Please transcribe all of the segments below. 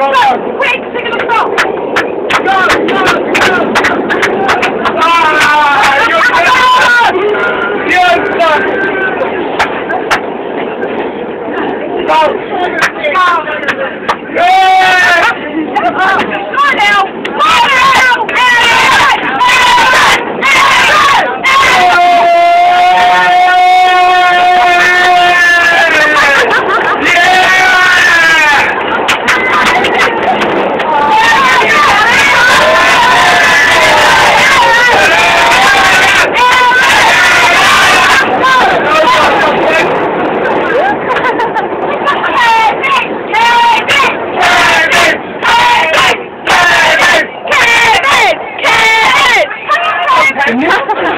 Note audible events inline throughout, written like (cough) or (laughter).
Caralho!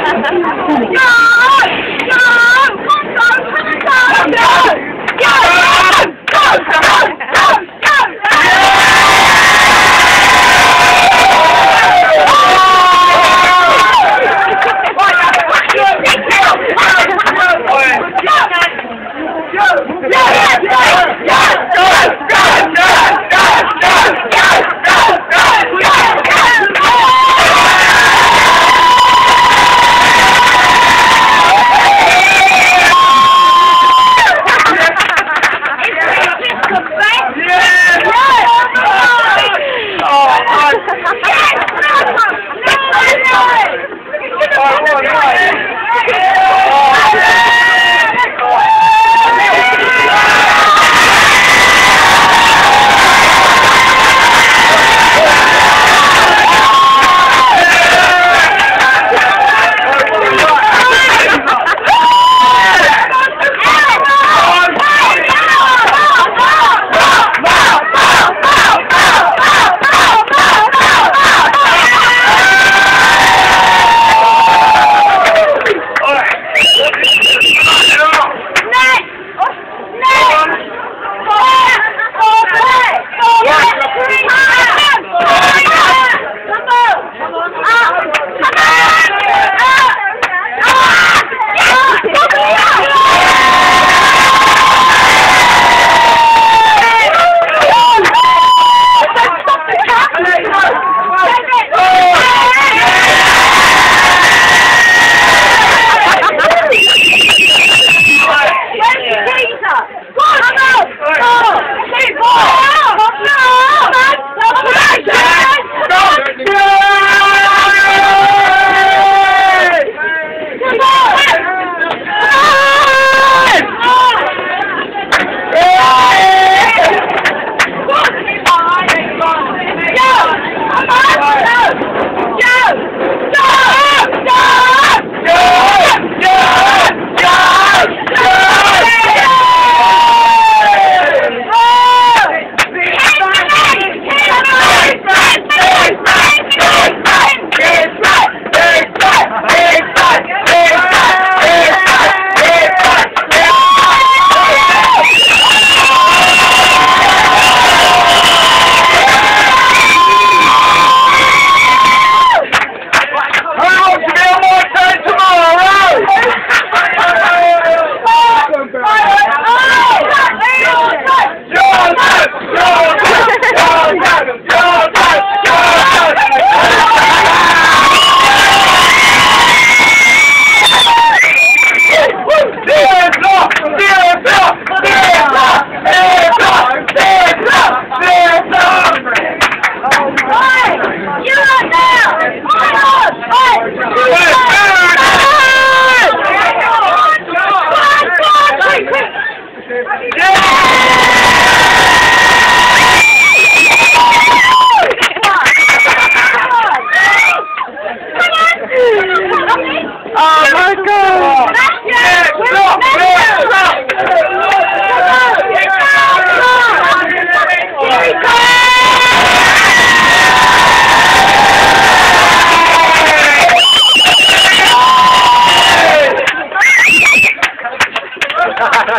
(laughs) no!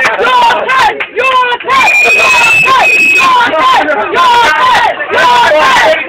you're Your head! Your head! Your head! Your head! Your head!